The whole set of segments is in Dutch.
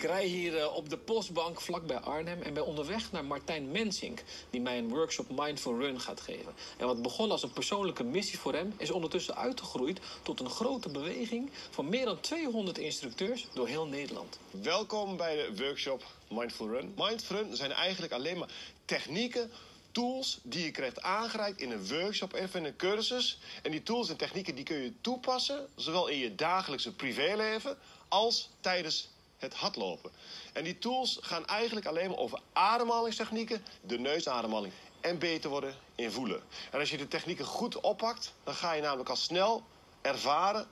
Ik rij hier eh, op de postbank vlakbij Arnhem en ben onderweg naar Martijn Mensink, die mij een workshop Mindful Run gaat geven. En wat begon als een persoonlijke missie voor hem, is ondertussen uitgegroeid tot een grote beweging van meer dan 200 instructeurs door heel Nederland. Welkom bij de workshop Mindful Run. Mindful Run zijn eigenlijk alleen maar technieken, tools die je krijgt aangereikt in een workshop of in een cursus. En die tools en technieken die kun je toepassen, zowel in je dagelijkse privéleven als tijdens het hardlopen. En die tools gaan eigenlijk alleen maar over ademhalingstechnieken, de neusademhaling en beter worden in voelen. En als je de technieken goed oppakt, dan ga je namelijk al snel ervaren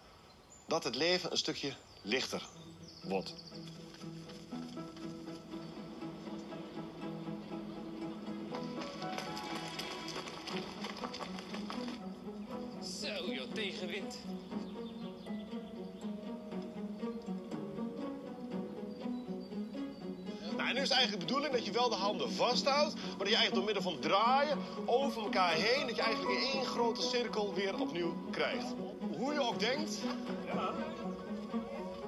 dat het leven een stukje lichter wordt. Zo, joh, tegenwind. Is eigenlijk de bedoeling dat je wel de handen vasthoudt, maar dat je eigenlijk door middel van draaien over elkaar heen, dat je eigenlijk in één grote cirkel weer opnieuw krijgt. Hoe je ook denkt,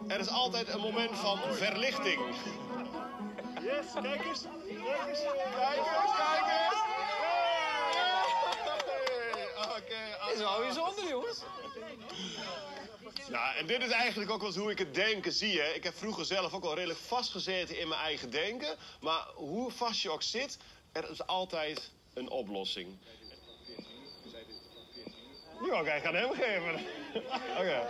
er is altijd een moment van verlichting. Yes, kijk eens, kijk eens, kijk eens, kijk eens. Hey, Oké, Dit is wel bijzonder, jongens. Nou, en dit is eigenlijk ook wel eens hoe ik het denken zie. Hè. Ik heb vroeger zelf ook al redelijk vastgezeten in mijn eigen denken. Maar hoe vast je ook zit, er is altijd een oplossing. Die wou ik eigenlijk aan hem geven. Oké.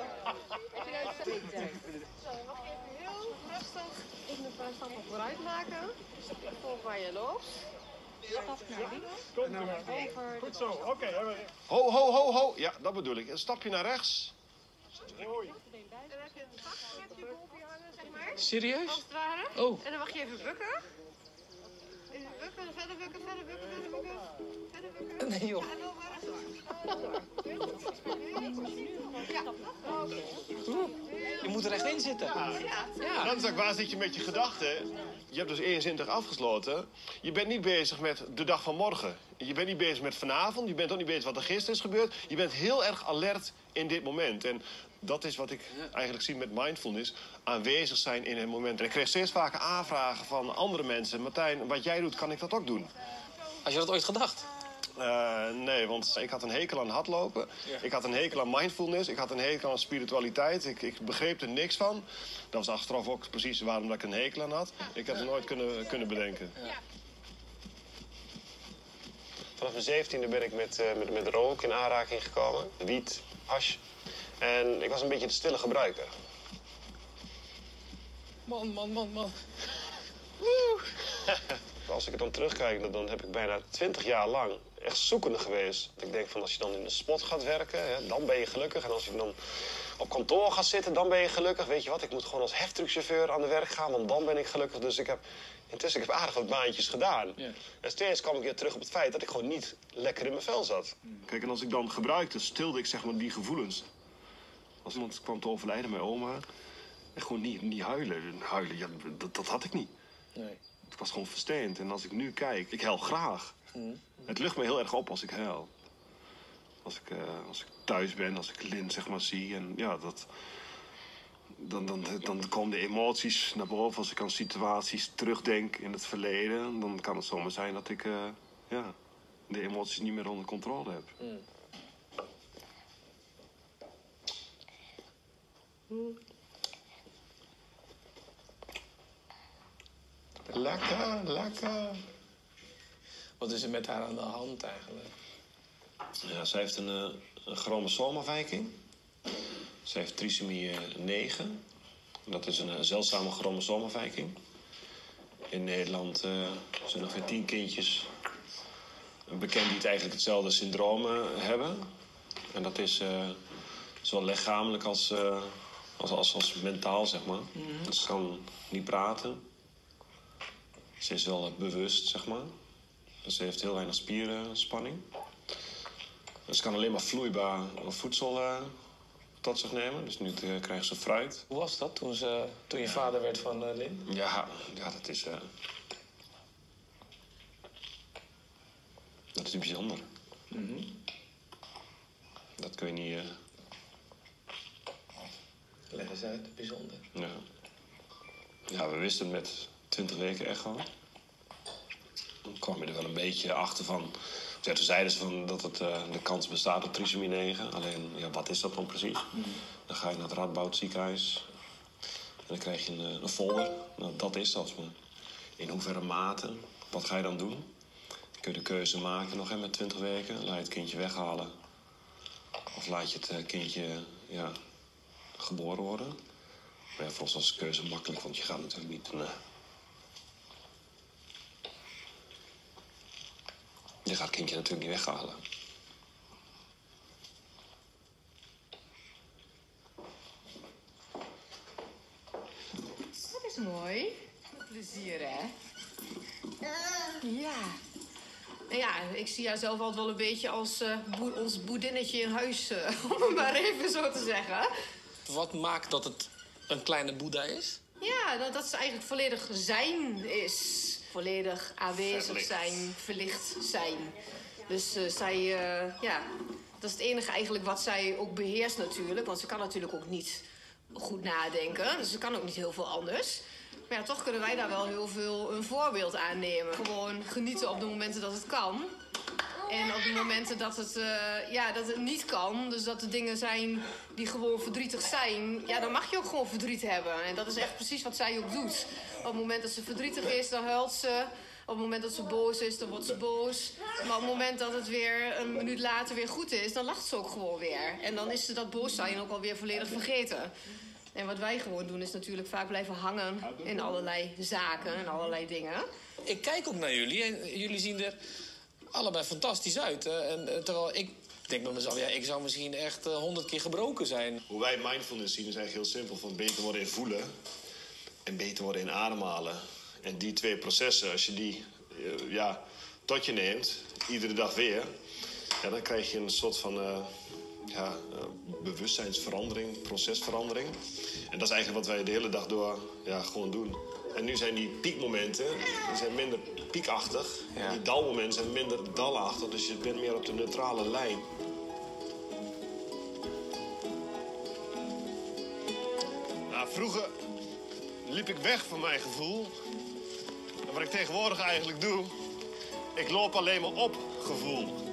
Zo, mag je even heel rustig paar stappen vooruit maken. Volg waar je loopt. Stap naar links. Over Goed zo, oké. Ho, ho, ho, ho. Ja, dat bedoel ik. Een stapje naar rechts. En dan heb je een zakje boven je hangen, zeg maar. Als Serieus? het ware. Oh. En dan mag je even bukken. Even bukken, verder bukken, verder bukken, verder bukken. Verder bukken. Nee, joh. Je moet er echt in zitten. En dan is ook waar zit je met je gedachten. Je hebt dus 21 afgesloten. Je bent niet bezig met de dag van morgen. Je bent niet bezig met vanavond. Je bent ook niet bezig wat er gisteren is gebeurd. Je bent heel erg alert in dit moment. En dat is wat ik eigenlijk zie met mindfulness. Aanwezig zijn in het moment. En ik kreeg steeds vaker aanvragen van andere mensen. Martijn, wat jij doet, kan ik dat ook doen? Had je dat ooit gedacht? Eh, nee, want ik had een hekel aan hardlopen. Ik had een hekel aan mindfulness. Ik had een hekel aan spiritualiteit. Ik, ik begreep er niks van. Dat was achteraf ook precies waarom dat ik een hekel aan had. Ik had het nooit kunnen, kunnen bedenken. Vanaf mijn zeventiende ben ik met, eh, met, met rook in aanraking gekomen. Wiet, hash. En ik was een beetje de stille gebruiker. Man, man, man, man. Als ik er dan terugkijk, dan- dan heb ik bijna twintig jaar lang echt zoekende geweest. Ik denk van als je dan in een spot gaat werken, hè, dan ben je gelukkig. En als je dan op kantoor gaat zitten, dan ben je gelukkig. Weet je wat, ik moet gewoon als heftruckchauffeur aan de werk gaan, want dan ben ik gelukkig. Dus ik heb intussen ik heb aardig wat baantjes gedaan. Ja. En steeds kwam ik weer terug op het feit dat ik gewoon niet lekker in mijn vel zat. Kijk, en als ik dan gebruikte, stilde ik zeg maar die gevoelens. Als iemand kwam te overlijden, mijn oma, en gewoon niet, niet huilen. Huilen, ja, dat, dat had ik niet. Nee. Ik was gewoon versteend. En als ik nu kijk, ik huil graag. Het lucht me heel erg op als ik huil. Als ik, eh, als ik thuis ben, als ik Lin zeg maar zie. En ja, dat, dan, dan, dan komen de emoties naar boven. Als ik aan situaties terugdenk in het verleden, dan kan het zomaar zijn dat ik eh, ja, de emoties niet meer onder controle heb. Lekker, lekker. Wat is er met haar aan de hand eigenlijk? Ja, zij heeft een, eh, een chromosoomafwijking. Ze heeft trisomie eh, 9. Dat is een eh, zeldzame chromosoomafwijking. In Nederland eh, zijn ongeveer 10 kindjes bekend die het eigenlijk hetzelfde syndroom hebben. En dat is eh, zowel lichamelijk als, eh, als, als, als mentaal, zeg maar. Ze kan niet praten. Ze is wel bewust, zeg maar. Dus ze heeft heel weinig spierspanning. Dus ze kan alleen maar vloeibaar voedsel eh, tot zich nemen. Dus nu eh, krijgt ze fruit. Hoe was dat toen, ze, toen je vader werd van eh, Lin? Ja, ja dat is... dat is bijzonder. Dat kun je niet... Leg eens uit, bijzonder. ja. ja, we wisten met 20 weken echo. Dan kwam je er wel een beetje achter van. Ja, toen zeiden ze van dat het, eh, de kans bestaat op trisomie 9. Alleen, ja, wat is dat dan precies? Dan ga je naar het Radboud ziekenhuis. En dan krijg je een, een folder. Nou, dat is dat. Maar in hoeverre mate? Wat ga je dan doen? Dan kun je de keuze maken nog hè, met 20 weken. Laat je het kindje weghalen. Of laat je het eh, kindje ja, geboren worden. Maar ja, voor ons was de keuze makkelijk, want je gaat natuurlijk niet... eh, je gaat het kindje natuurlijk niet weghalen. Dat is mooi. Met plezier, hè? Ja. Nou ja, ik zie jou zelf altijd wel een beetje als eh, boe- ons boedinnetje in huis, eh, om het maar even zo te zeggen. Wat maakt dat het een kleine boeddha is? Ja, dat, dat ze eigenlijk volledig zijn is. Volledig aanwezig Verlicht. zijn, verlicht zijn. Dus eh, zij, eh, ja, dat is het enige eigenlijk wat zij ook beheerst natuurlijk. Want ze kan natuurlijk ook niet goed nadenken. Dus ze kan ook niet heel veel anders. Maar ja, toch kunnen wij daar wel heel veel een voorbeeld aan nemen. Gewoon genieten op de momenten dat het kan. En op de momenten dat het, eh, ja, dat het niet kan, dus dat er dingen zijn die gewoon verdrietig zijn, ja, dan mag je ook gewoon verdriet hebben. En dat is echt precies wat zij ook doet. Op het moment dat ze verdrietig is, dan huilt ze. Op het moment dat ze boos is, dan wordt ze boos. Maar op het moment dat het weer een minuut later weer goed is, dan lacht ze ook gewoon weer. En dan is ze dat boos zijn ook alweer volledig vergeten. En wat wij gewoon doen, is natuurlijk vaak blijven hangen in allerlei zaken en allerlei dingen. Ik kijk ook naar jullie en jullie zien er allebei fantastisch uit. En, eh, terwijl ik denk bij mezelf, ja, ik zou misschien echt eh, honderd keer gebroken zijn. Hoe wij mindfulness zien is eigenlijk heel simpel. Van beter worden in voelen en beter worden in ademhalen. En die twee processen, als je die eh, ja, tot je neemt, iedere dag weer... Ja, dan krijg je een soort van ja, bewustzijnsverandering, procesverandering. En dat is eigenlijk wat wij de hele dag door ja, gewoon doen. En nu zijn die piekmomenten die zijn minder piekachtig. Ja. En die dalmomenten zijn minder dalachtig. Dus je bent meer op de neutrale lijn. Nou, vroeger liep ik weg van mijn gevoel. En wat ik tegenwoordig eigenlijk doe, ik loop alleen maar op gevoel.